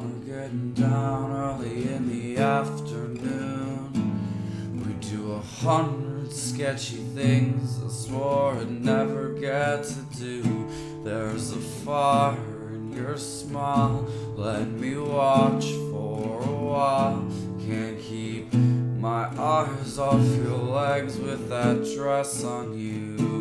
or getting down early in the afternoon. We do a hundred sketchy things I swore I'd never get to do. There's a fire in your smile, let me watch for a while. Can't keep my eyes off your legs with that dress on you.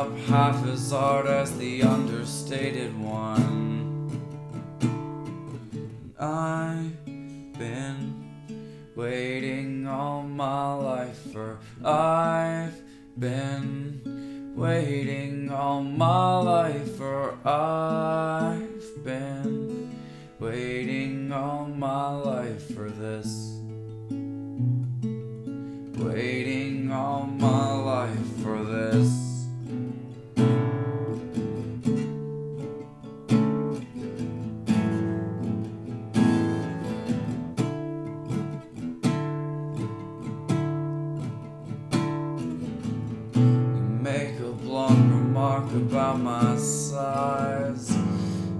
Up half as hard as the understated one. I've been waiting all my life for I've been waiting all my life for I've been waiting all my life for this a remark about my size.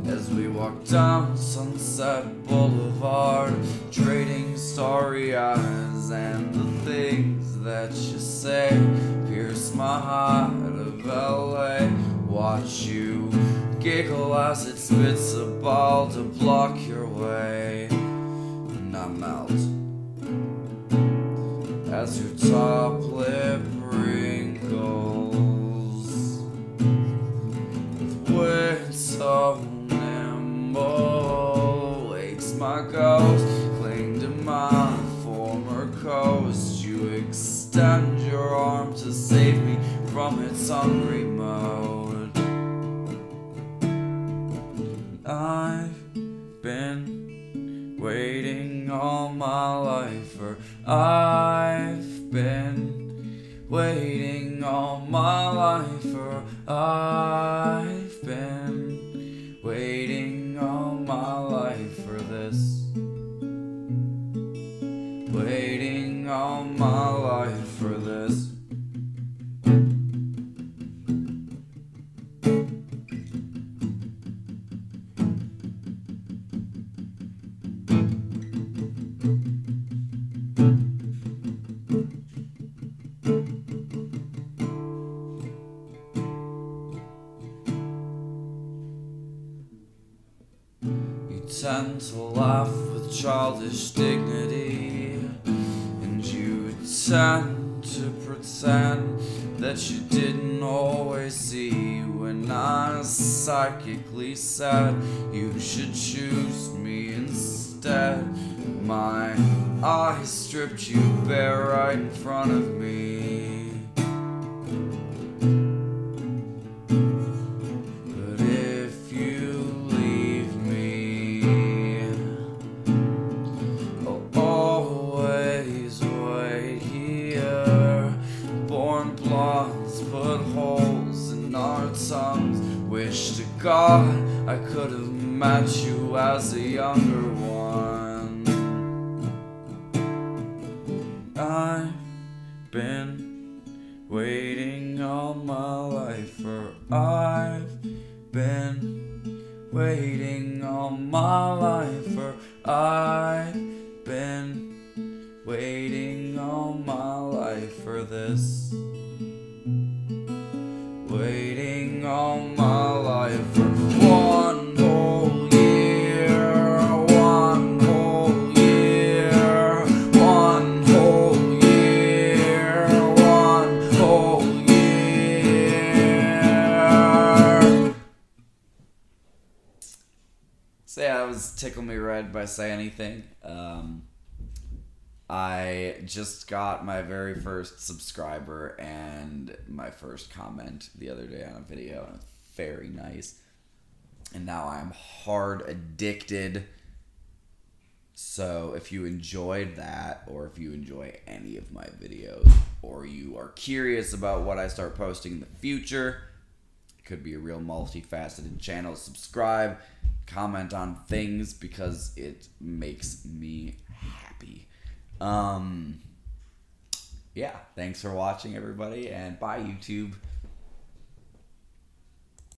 As we walk down Sunset Boulevard, trading starry eyes, and the things that you say pierce my heart of LA. Watch you giggle as it spits a ball to block your way, and I melt as your top lip my ghost cling to my former coast. You extend your arm to save me from its hungry mode. I've been waiting all my life for I've been waiting all my life for I've this. Waiting all my life Tend to laugh with childish dignity, and you tend to pretend that you didn't always see when I psychically said you should choose me instead. My eyes stripped you bare right in front of me. Wish to God I could have met you as a younger one. I've been waiting all my life for I've been waiting all my life for I've been waiting all my life for this waiting all my life for one whole year one whole year one whole year one whole year. So yeah that was tickle me red by say anything. Um I just got my very first subscriber and my first comment the other day on a video, and very nice. And now I'm hard addicted. So if you enjoyed that, or if you enjoy any of my videos, or you are curious about what I start posting in the future, it could be a real multifaceted channel. Subscribe, comment on things because it makes me happy. Um, yeah, thanks for watching, everybody, and bye, YouTube.